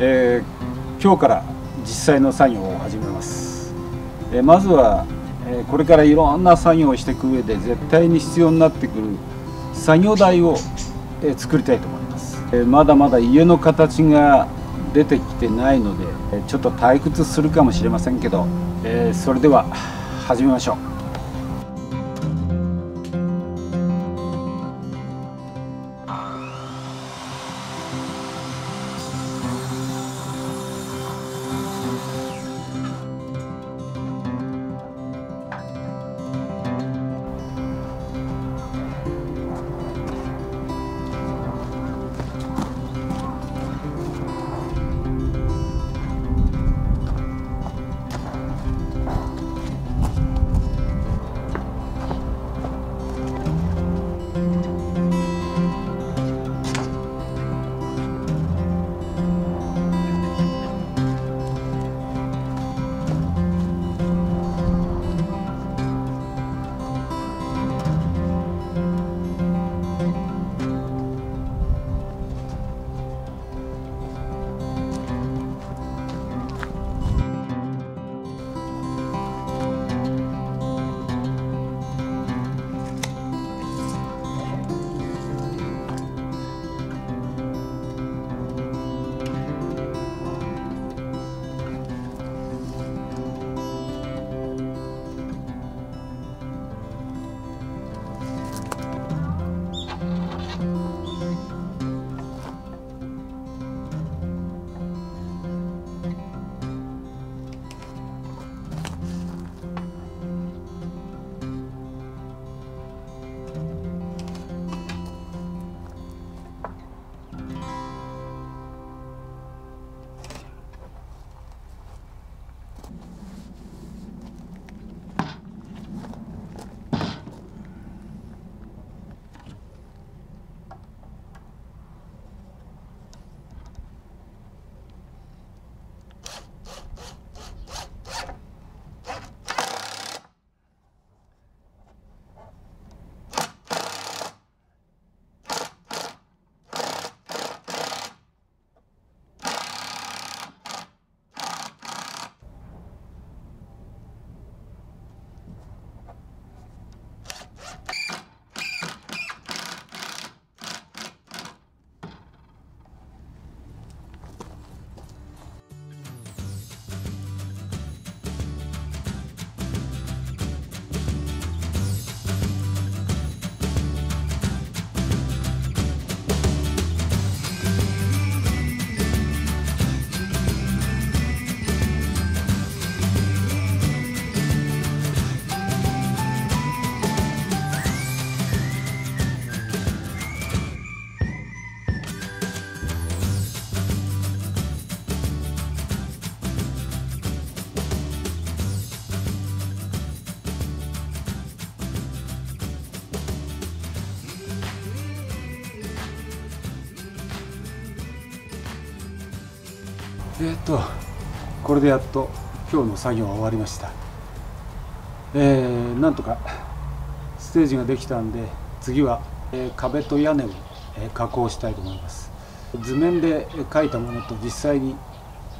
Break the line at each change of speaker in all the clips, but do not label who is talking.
えー、今日から実際の作業を始めます、えー、まずは、えこれからいろんな作業をしていく上で絶対に必要になってくる作業台を、え作りたいと思います、えまだまだ家の形が出てきてないのでちょっと退屈するかもしれませんけど、えそれでは始めましょう。えっとこれでやっと今日の作業は終わりました。えー、なんとかステージができたんで次は、えー、壁と屋根を、えー、加工したいと思います。図面で描いたものと実際に、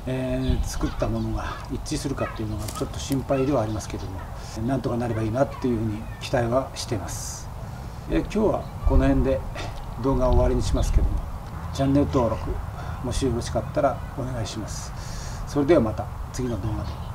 えー、作ったものが一致するかっていうのがちょっと心配ではありますけどもなんとかなればいいなっていうふうに期待はしています、え今日はこの辺で動画を終わりにしますけどもチャンネル登録もしよろしかったらお願いします。それではまた次の動画で。